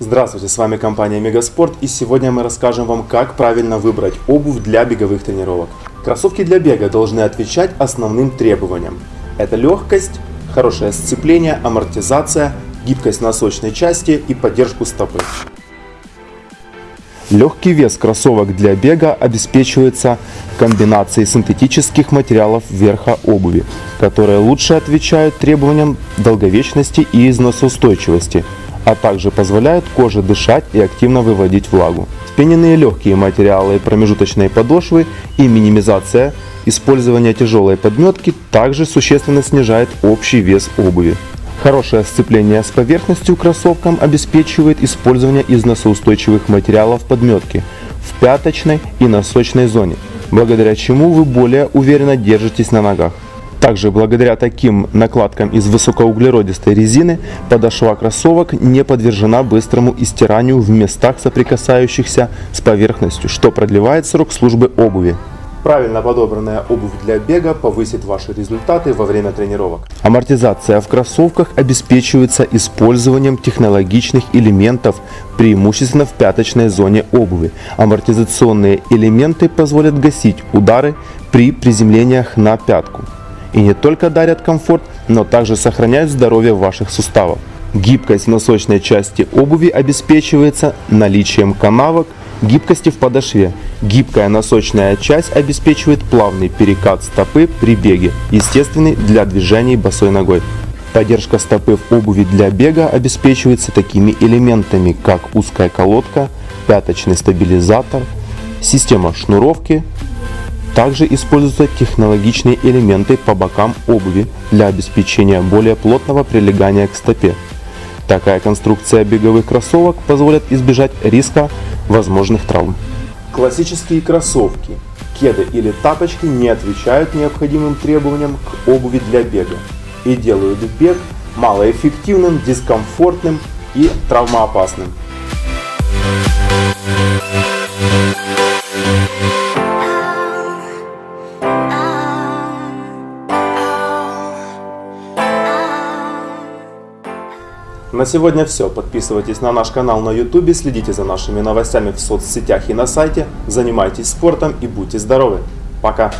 Здравствуйте, с вами компания Мегаспорт и сегодня мы расскажем вам, как правильно выбрать обувь для беговых тренировок. Кроссовки для бега должны отвечать основным требованиям. Это легкость, хорошее сцепление, амортизация, гибкость носочной части и поддержку стопы. Легкий вес кроссовок для бега обеспечивается комбинацией синтетических материалов верха обуви, которые лучше отвечают требованиям долговечности и износоустойчивости, а также позволяют коже дышать и активно выводить влагу. Спененные легкие материалы промежуточной подошвы и минимизация использования тяжелой подметки также существенно снижает общий вес обуви. Хорошее сцепление с поверхностью кроссовкам обеспечивает использование износоустойчивых материалов подметки в пяточной и носочной зоне, благодаря чему вы более уверенно держитесь на ногах. Также благодаря таким накладкам из высокоуглеродистой резины подошва кроссовок не подвержена быстрому истиранию в местах соприкасающихся с поверхностью, что продлевает срок службы обуви. Правильно подобранная обувь для бега повысит ваши результаты во время тренировок. Амортизация в кроссовках обеспечивается использованием технологичных элементов, преимущественно в пяточной зоне обуви. Амортизационные элементы позволят гасить удары при приземлениях на пятку. И не только дарят комфорт, но также сохраняют здоровье ваших суставов. Гибкость носочной части обуви обеспечивается наличием канавок, Гибкости в подошве. Гибкая носочная часть обеспечивает плавный перекат стопы при беге, естественный для движений босой ногой. Поддержка стопы в обуви для бега обеспечивается такими элементами, как узкая колодка, пяточный стабилизатор, система шнуровки. Также используются технологичные элементы по бокам обуви для обеспечения более плотного прилегания к стопе. Такая конструкция беговых кроссовок позволит избежать риска возможных травм. Классические кроссовки, кеды или тапочки не отвечают необходимым требованиям к обуви для бега и делают бег малоэффективным, дискомфортным и травмоопасным. На сегодня все. Подписывайтесь на наш канал на YouTube, следите за нашими новостями в соцсетях и на сайте, занимайтесь спортом и будьте здоровы. Пока!